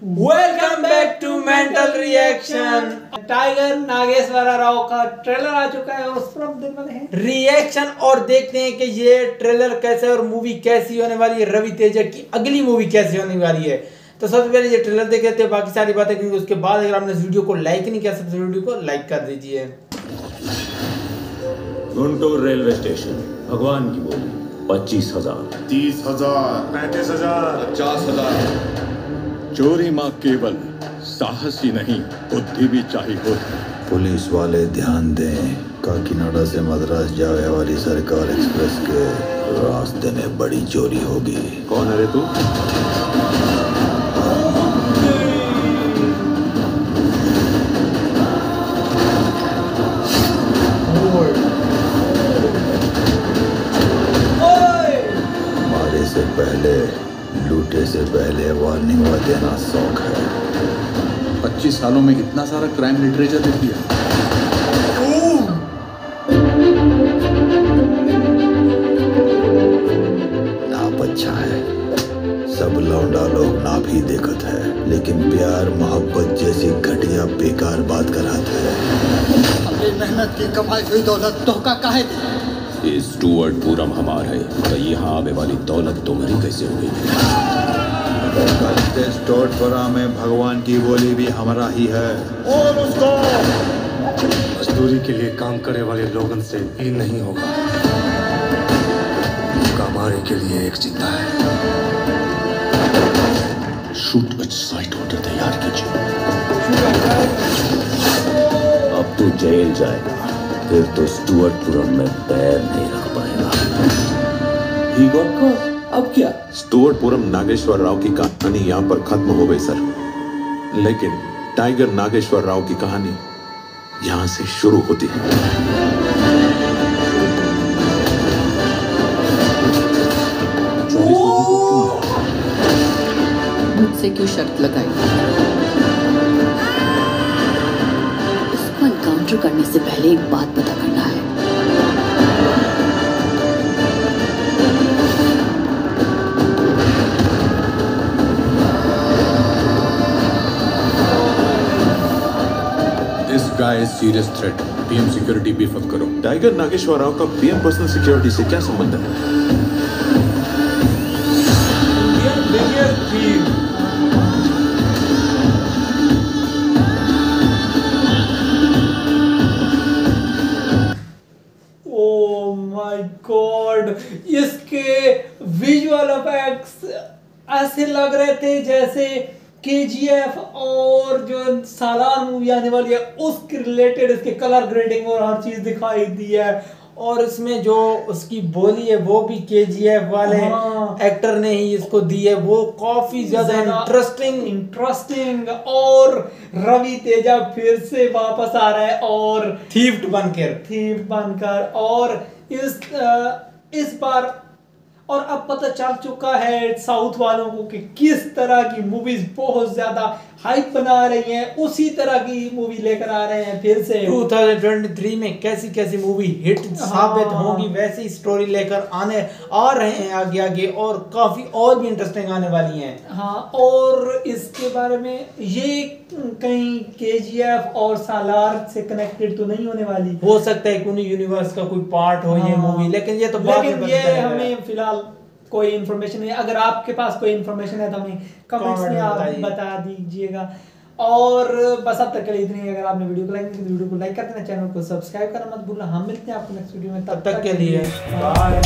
Welcome back to mental reaction Tiger Nageswara Rao का trailer आ चुका है और उस पर हम हैं। रिएक्शन और देखते हैं कि ये ट्रेलर कैसे और मूवी कैसी होने वाली है। रवि तेजा की अगली मूवी कैसी होने वाली है। तो सबसे पहले ये ट्रेलर देख लेते हैं बाकी सारी बातें क्योंकि उसके बाद अगर आपने इस वीडियो को लाइक नहीं किया सबसे वीडियो को लाइक कर दीजिए। गुंटूर रेलवे स्टेशन भगवान की बोली पच्चीस हज़ार। तीस हज़ार पैंतीस हज़ार। पचास हज़ार। चोरी माँ केवल साहस ही नहीं बुद्धि भी चाहिए होती पुलिस वाले ध्यान दें काकीनाडा से मद्रास जाने वाली सरकार एक्सप्रेस के रास्ते में बड़ी चोरी होगी। कौन है रे तू? से पहले लूटे से पहले वार्निंग देना, शौक है। पच्चीस सालों में इतना सारा क्राइम लिटरेचर लिख दिया अच्छा है। सब लौंडा लोग ही देखत है, लेकिन प्यार, मोहब्बत जैसी घटिया, बेकार बात कराता है। अपनी मेहनत की, कमाई हुई दौलत, धोखा काहे दी? ये स्टूअर्ट पूरम हमार है तो यहाँ आने वाली दौलत तुम्हारी कैसे हो गई? स्टोटपुरा में भगवान की बोली भी हमारा ही है। और उसको? मजदूरी के लिए काम करने वाले लोगों से भी नहीं होगा। कमाने के लिए एक चिंता है। शूट साइट ऑर्डर तैयार कीजिए। अब तू जेल जाएगा। फिर तो स्टूअर्टपुरम में पैर नहीं रख पाएगा। अब क्या? स्टुअर्टपुरम नागेश्वर राव की कहानी यहाँ पर खत्म हो गई सर। लेकिन टाइगर नागेश्वर राव की कहानी यहाँ से शुरू होती है। मुझसे क्यों शर्त लगाई? एनकाउंटर करने से पहले एक बात पता करना है। This guy serious threat PM security beef up करो। टाइगर नागेश्वर राव का पीएम पर्सनल सिक्योरिटी से क्या संबंध है? गॉड, इसके विजुअल इफेक्ट्स ऐसे लग रहे थे जैसे के जी एफ़ और जो सालार मूवी आने वाली है, उसके रिलेटेड इसके कलर ग्रेडिंग और हर चीज़ दिखाई दी है। और इसमें जो उसकी बोली है वो भी केजीएफ वाले हाँ। एक्टर ने ही इसको दी है वो काफ़ी ज़्यादा इंटरेस्टिंग इंटरेस्टिंग और रवि तेजा फिर से वापस आ रहा है और थीफ्ट बनकर थीम बनकर और इस इस बार और अब पता चल चुका है साउथ वालों को कि किस तरह की मूवीज़ बहुत ज़्यादा हाइप बना रही हैं उसी तरह की मूवी लेकर आ रहे हैं फिर से 2023 में कैसी कैसी मूवी हिट साबित होंगी वैसी स्टोरी लेकर आने आ रहे हैं आगे आगे और काफ़ी और भी इंटरेस्टिंग आने वाली हैं हाँ और इसके बारे में ये कहीं केजीएफ और सालार से कनेक्टेड तो नहीं होने वाली हो सकता है यूनिवर्स का कोई पार्ट हो हाँ। ये हाँ। मूवी लेकिन ये तो लेकिन ये हमें फ़िलहाल कोई इन्फॉर्मेशन नहीं अगर आपके पास कोई इन्फॉर्मेशन है तो हमें कमेंट्स में आप बता दीजिएगा। और बस अब तक के लिए इतनी अगर आपने वीडियो को लाइक नहीं तो वीडियो को लाइक कर देना चैनल को सब्सक्राइब करना मत भूलना। हम मिलते हैं आपको नेक्स्ट वीडियो में। तब तक के लिए बाय